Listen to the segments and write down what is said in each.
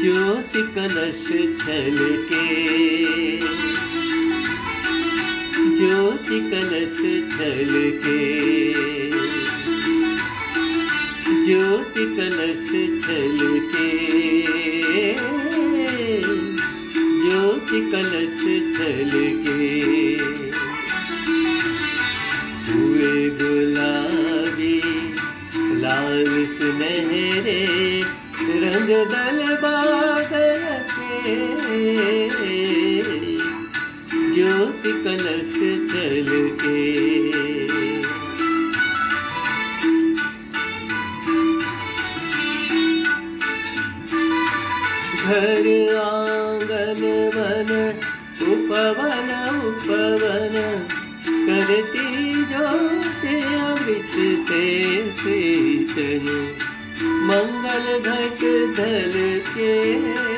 ज्योति कलश छल के ज्योति कलश छल के। ज्योति कलश छल के। ज्योति कलश छल के। हुए गुलाबी, लाल सुनहरे, रंग दल बादल के। ज्योति कलश चल के। घर आँगन वन, उपवन उपवन करती ज्योति अमृत से सिंचन मंगल घट धल के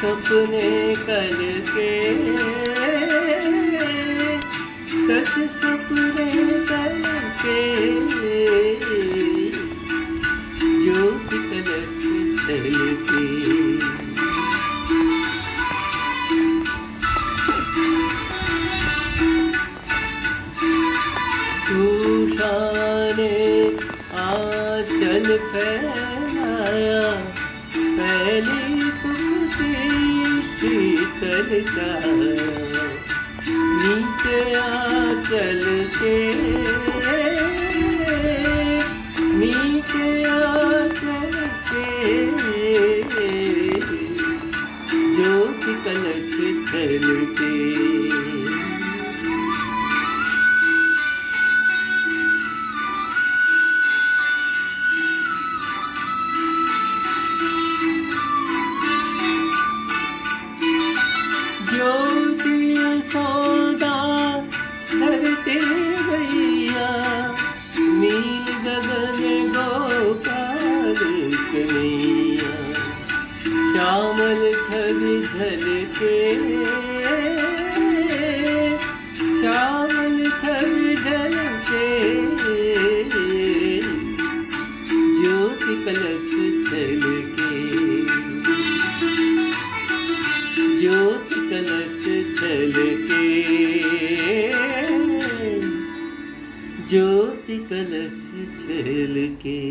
सपने कल के सच सपने कल के ज्योति कलश छल के तूषाने आंचल फैलाया पहली सुखती शीतल नीचे चल के नीचे आंचल के ज्योति कलश छल के श्यामल छवि झलके। श्यामल छवि झलके। ज्योति कलश छलके। ज्योति कलश छल के ज्योति कलश छल के